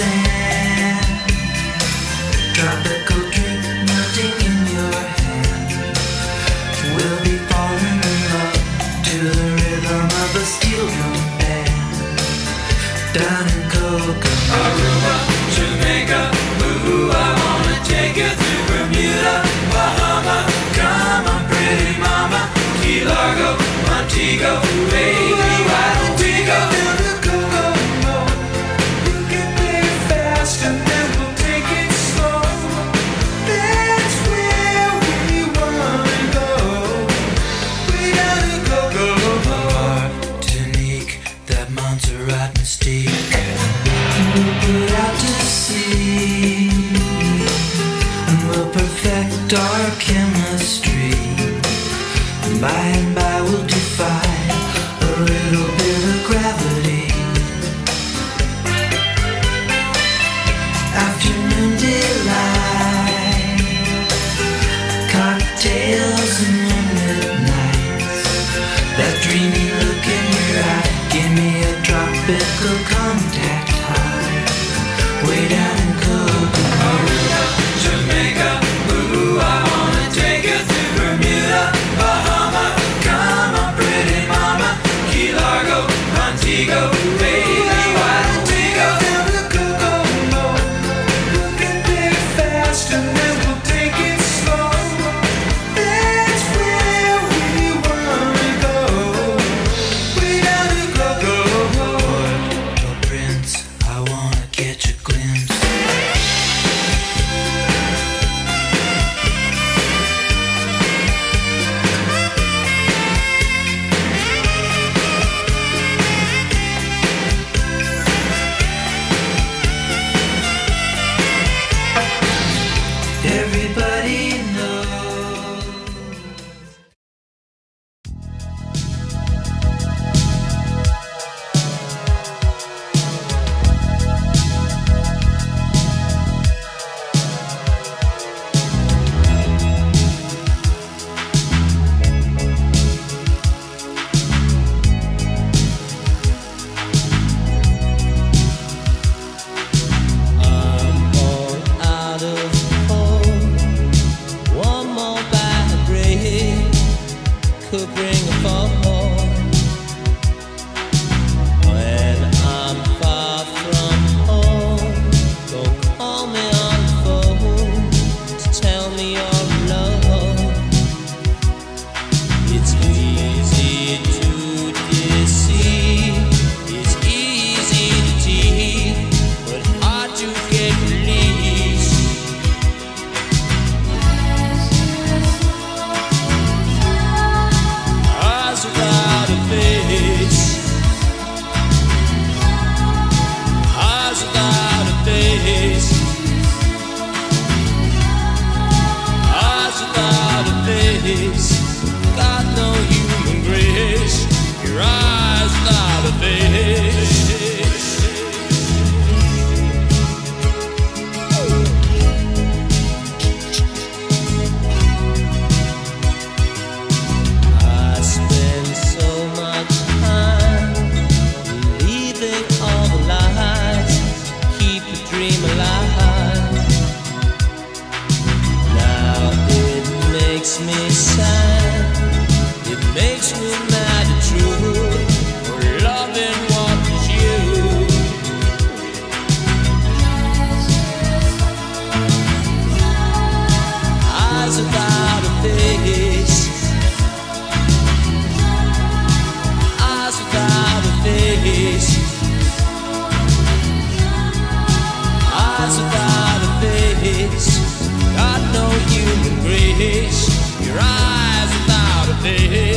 sand. Tropical drink melting in your hand. We'll be falling in love to the rhythm of a steel drum band. Down in Aruba, Jamaica. dark chemistry. By and by we'll defy a little bit of gravity. Afternoon delight, cocktails and midnights. That dreamy. body makes me sad. It makes me mad at you for loving what is you. Eyes without a face. Eyes without a face. Eyes without a face. Got no human grace day.